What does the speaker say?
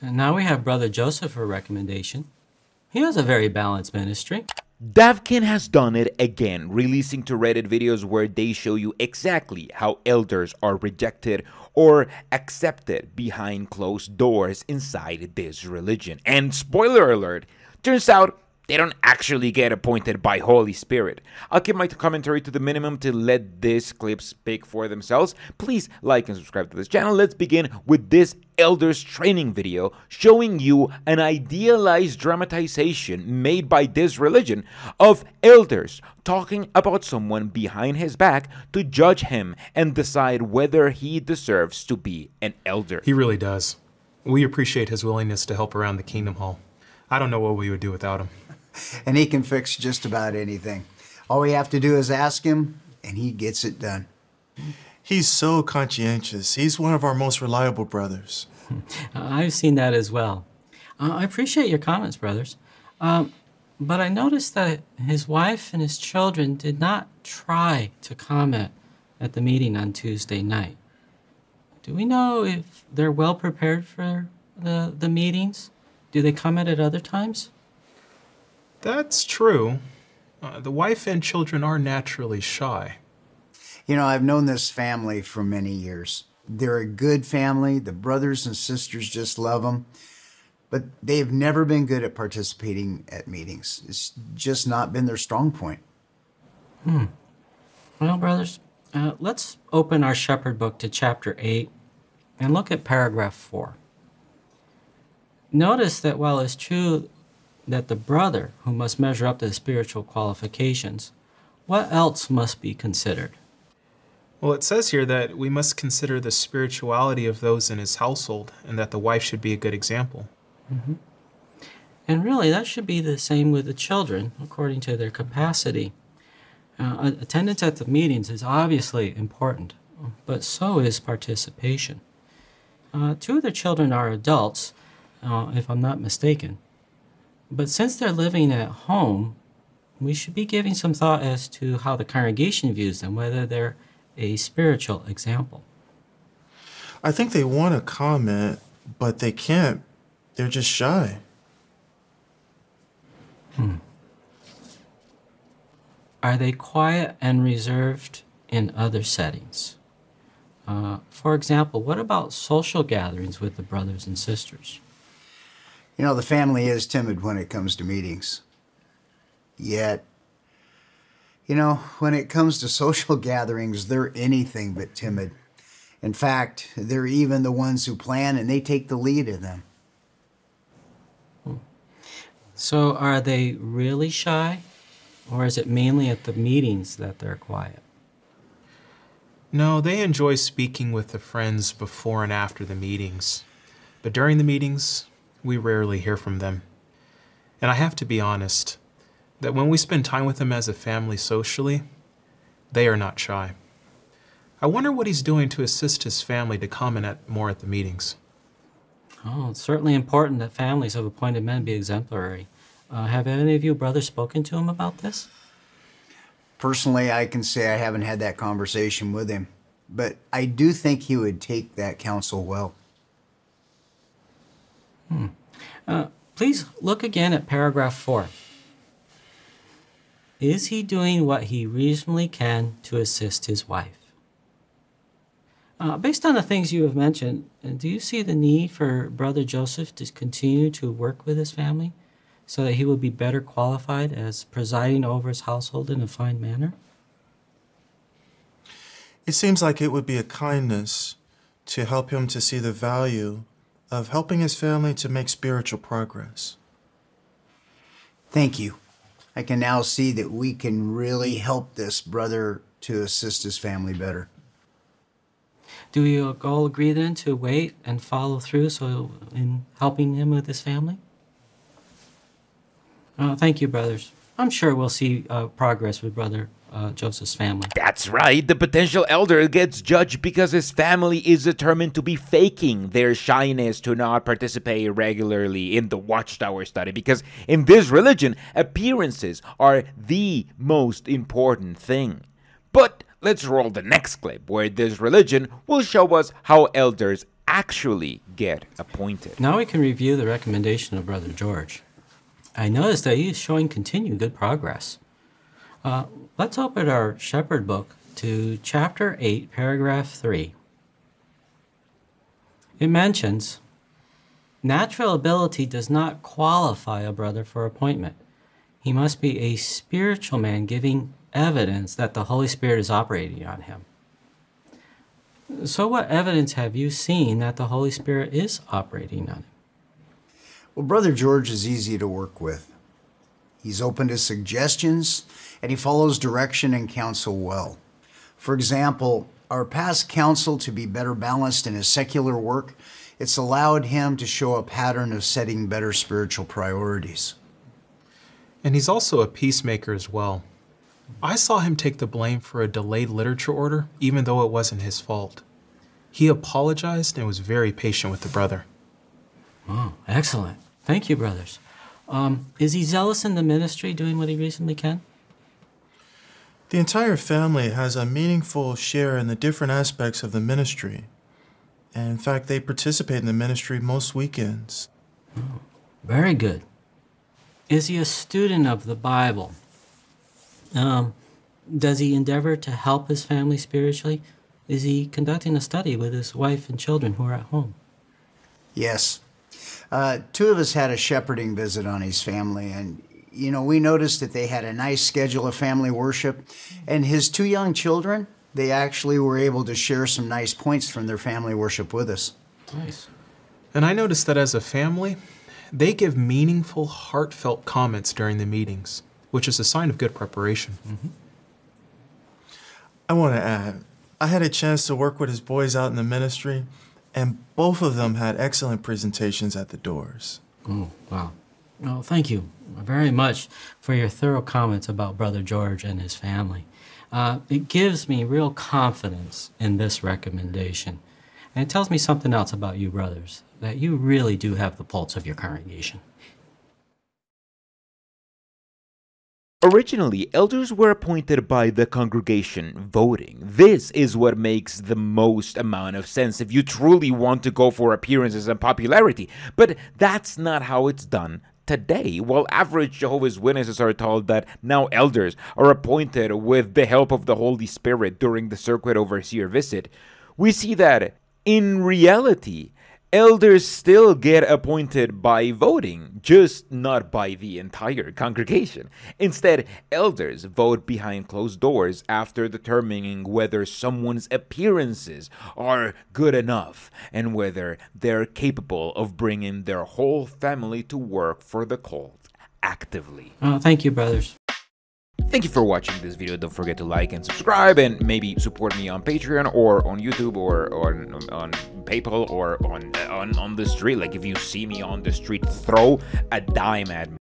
And now we have Brother Joseph for recommendation. He has a very balanced ministry. Davkin has done it again, releasing to Reddit videos where they show you exactly how elders are rejected or accepted behind closed doors inside this religion. And spoiler alert, turns out they don't actually get appointed by Holy Spirit. I'll keep my commentary to the minimum to let these clips speak for themselves. Please like and subscribe to this channel. Let's begin with this elders training video showing you an idealized dramatization made by this religion of elders talking about someone behind his back to judge him and decide whether he deserves to be an elder. He really does. We appreciate his willingness to help around the Kingdom Hall. I don't know what we would do without him and he can fix just about anything. All we have to do is ask him, and he gets it done. He's so conscientious. He's one of our most reliable brothers. I've seen that as well. Uh, I appreciate your comments, brothers. Um, but I noticed that his wife and his children did not try to comment at the meeting on Tuesday night. Do we know if they're well prepared for the, the meetings? Do they comment at other times? That's true. Uh, the wife and children are naturally shy. You know, I've known this family for many years. They're a good family. The brothers and sisters just love them. But they've never been good at participating at meetings. It's just not been their strong point. Hmm. Well, brothers, uh, let's open our shepherd book to chapter 8 and look at paragraph 4. Notice that while it's true that the brother who must measure up to the spiritual qualifications, what else must be considered? Well, it says here that we must consider the spirituality of those in his household and that the wife should be a good example. Mm-hmm. And really, that should be the same with the children, according to their capacity. Uh, attendance at the meetings is obviously important, but so is participation. Uh, two of the children are adults, uh, if I'm not mistaken. But since they're living at home, we should be giving some thought as to how the congregation views them, whether they're a spiritual example. I think they want to comment, but they can't. They're just shy. Hmm. Are they quiet and reserved in other settings? Uh, for example, what about social gatherings with the brothers and sisters? You know, the family is timid when it comes to meetings. Yet, you know, when it comes to social gatherings, they're anything but timid. In fact, they're even the ones who plan and they take the lead in them. So, are they really shy? Or is it mainly at the meetings that they're quiet? No, they enjoy speaking with the friends before and after the meetings. But during the meetings, we rarely hear from them. And I have to be honest that when we spend time with them as a family socially, they are not shy. I wonder what he's doing to assist his family to comment at more at the meetings. Oh, it's certainly important that families of appointed men be exemplary. Uh, have any of you brothers spoken to him about this? Personally, I can say I haven't had that conversation with him, but I do think he would take that counsel well. Hmm. Uh, please look again at paragraph four. Is he doing what he reasonably can to assist his wife? Uh, based on the things you have mentioned, uh, do you see the need for Brother Joseph to continue to work with his family so that he will be better qualified as presiding over his household in a fine manner? It seems like it would be a kindness to help him to see the value of helping his family to make spiritual progress. Thank you. I can now see that we can really help this brother to assist his family better. Do we all agree then to wait and follow through so in helping him with his family? Uh, thank you, brothers. I'm sure we'll see uh, progress with Brother uh, Joseph's family. That's right. The potential elder gets judged because his family is determined to be faking their shyness to not participate regularly in the Watchtower study. Because in this religion, appearances are the most important thing. But let's roll the next clip where this religion will show us how elders actually get appointed. Now we can review the recommendation of Brother George. I noticed that he is showing continued good progress. Uh, let's open our Shepherd book to chapter 8, paragraph 3. It mentions natural ability does not qualify a brother for appointment. He must be a spiritual man giving evidence that the Holy Spirit is operating on him. So, what evidence have you seen that the Holy Spirit is operating on him? Well, Brother George is easy to work with. He's open to suggestions and he follows direction and counsel well. For example, our past counsel to be better balanced in his secular work, it's allowed him to show a pattern of setting better spiritual priorities. And he's also a peacemaker as well. I saw him take the blame for a delayed literature order, even though it wasn't his fault. He apologized and was very patient with the brother. Oh, excellent. Thank you, brothers. Um, is he zealous in the ministry, doing what he reasonably can? The entire family has a meaningful share in the different aspects of the ministry. And in fact, they participate in the ministry most weekends. Very good. Is he a student of the Bible? Um, does he endeavor to help his family spiritually? Is he conducting a study with his wife and children who are at home? Yes. Uh, two of us had a shepherding visit on his family, and you know, we noticed that they had a nice schedule of family worship, and his two young children, they actually were able to share some nice points from their family worship with us. Nice. And I noticed that as a family, they give meaningful, heartfelt comments during the meetings, which is a sign of good preparation. I want to add, I had a chance to work with his boys out in the ministry, and both of them had excellent presentations at the doors. Oh, wow. Well, thank you very much for your thorough comments about Brother George and his family. Uh, it gives me real confidence in this recommendation. And it tells me something else about you, brothers, that you really do have the pulse of your congregation. Originally, elders were appointed by the congregation voting. This is what makes the most amount of sense if you truly want to go for appearances and popularity. But that's not how it's done today. While average Jehovah's Witnesses are told that now elders are appointed with the help of the Holy Spirit during the circuit overseer visit, we see that in reality, elders still get appointed by voting, just not by the entire congregation. Instead, elders vote behind closed doors after determining whether someone's appearances are good enough and whether they're capable of bringing their whole family to work for the cult actively. Oh, thank you, brothers. Thank you for watching this video. Don't forget to like and subscribe and maybe support me on Patreon or on YouTube or on on PayPal or on on on the street. Like if you see me on the street, throw a dime at me.